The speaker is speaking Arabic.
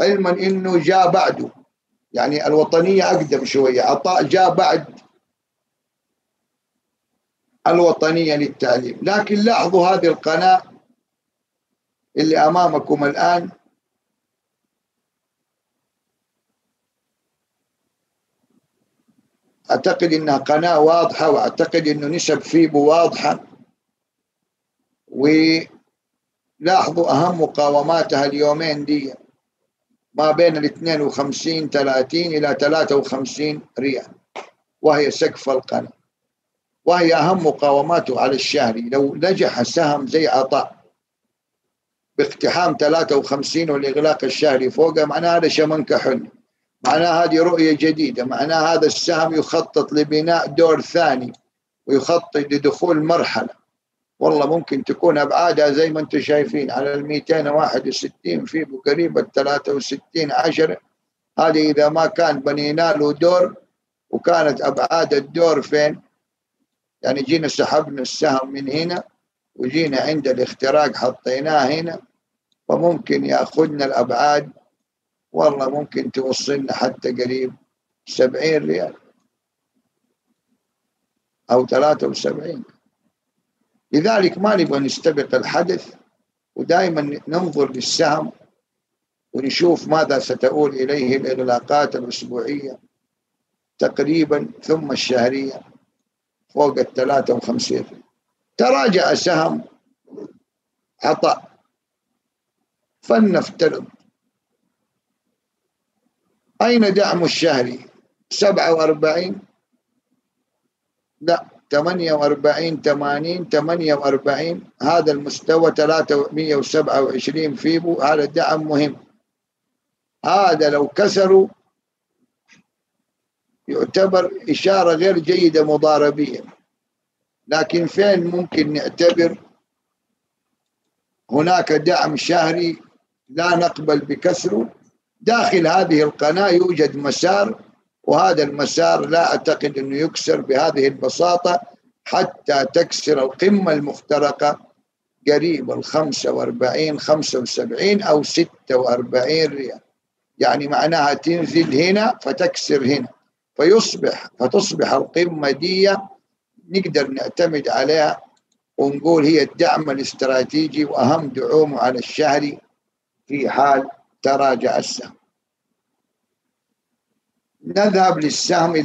علما إنه جاء بعده. يعني الوطنية أقدم شوية. عطاء جاء بعد الوطنية للتعليم. لكن لاحظوا هذه القناة اللي أمامكم الآن. أعتقد إنها قناة واضحة وأعتقد إنه نسب فيبو واضحة. ولاحظوا أهم مقاوماتها اليومين دي. ما بين ال 52 30 إلى 53 ريال. وهي سقف القناة. وهي أهم مقاوماته على الشهري لو نجح سهم زي عطاء باقتحام 53 والإغلاق الشهري فوقه معناها هذا شمن حلم. معناها هذه رؤية جديدة. معناها هذا السهم يخطط لبناء دور ثاني ويخطط لدخول مرحلة. والله ممكن تكون أبعادها زي ما أنتم شايفين على ال 261 في قريب ال 63 10 هذه إذا ما كان بنينا له دور وكانت أبعاد الدور فين؟ يعني جينا سحبنا السهم من هنا وجينا عند الاختراق حطيناه هنا. فممكن يأخذنا الأبعاد والله ممكن توصلنا حتى قريب سبعين ريال أو ثلاثة وسبعين. لذلك ما نبغى نستبق الحدث ودائما ننظر للسهم ونشوف ماذا ستؤول إليه الإغلاقات الأسبوعية تقريبا ثم الشهرية فوق الثلاثة وخمسين. تراجع سهم عطاء. فلنفترض. أين دعم الشهري؟ 47 لا. 48 80 48 هذا المستوى 327 فيبو هذا دعم مهم. هذا لو كسروا يعتبر إشارة غير جيدة مضاربيا. لكن فين ممكن نعتبر هناك دعم شهري لا نقبل بكسره؟ داخل هذه القناة يوجد مسار وهذا المسار لا أعتقد أنه يكسر بهذه البساطة حتى تكسر القمة المخترقة قريب ال 45 75 أو 46 ريال. يعني معناها تنزل هنا فتكسر هنا. فيصبح فتصبح القمة دي نقدر نعتمد عليها ونقول هي الدعم الاستراتيجي وأهم دعومه على الشهري في حال تراجع السهم. نذهب للسهم